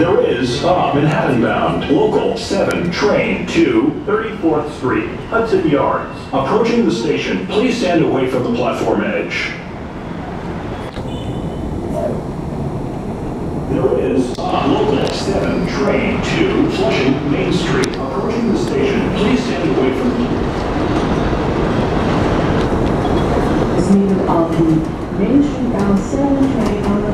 There is a Manhattan bound local 7 train to 34th Street, Hudson Yards. Approaching the station, please stand away from the platform edge. There is a local 7 train to Flushing Main Street. Approaching the station, please stand away from the is needed Main Street bound 7 train